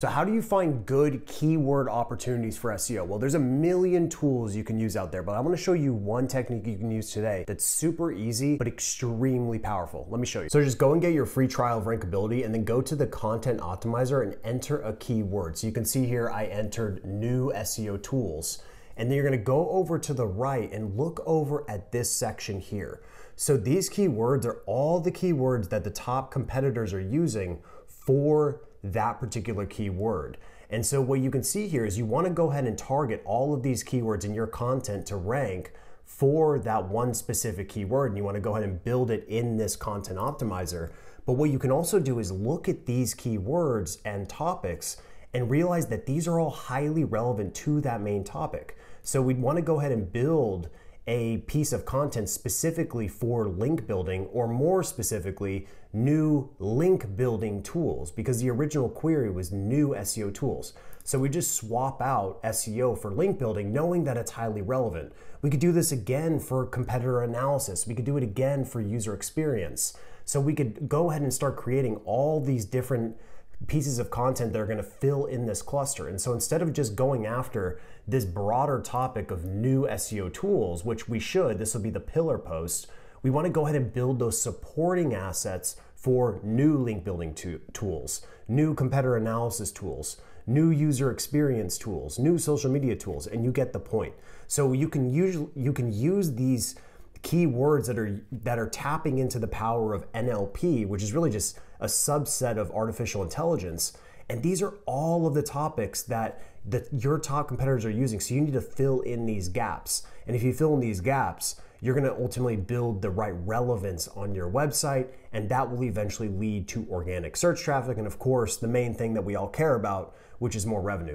So how do you find good keyword opportunities for SEO? Well, there's a million tools you can use out there, but I wanna show you one technique you can use today that's super easy, but extremely powerful. Let me show you. So just go and get your free trial of Rankability and then go to the content optimizer and enter a keyword. So you can see here, I entered new SEO tools. And then you're gonna go over to the right and look over at this section here. So these keywords are all the keywords that the top competitors are using for that particular keyword. And so what you can see here is you want to go ahead and target all of these keywords in your content to rank for that one specific keyword and you want to go ahead and build it in this content optimizer. But what you can also do is look at these keywords and topics and realize that these are all highly relevant to that main topic. So we'd want to go ahead and build a piece of content specifically for link building, or more specifically, new link building tools, because the original query was new SEO tools. So we just swap out SEO for link building, knowing that it's highly relevant. We could do this again for competitor analysis. We could do it again for user experience. So we could go ahead and start creating all these different pieces of content that are going to fill in this cluster. And so instead of just going after this broader topic of new SEO tools, which we should, this will be the pillar post, we want to go ahead and build those supporting assets for new link building to- tools, new competitor analysis tools, new user experience tools, new social media tools, and you get the point. So you can use you can use these keywords that are that are tapping into the power of NLP, which is really just a subset of artificial intelligence. And these are all of the topics that that your top competitors are using. So you need to fill in these gaps. And if you fill in these gaps, you're going to ultimately build the right relevance on your website, and that will eventually lead to organic search traffic. And of course, the main thing that we all care about, which is more revenue.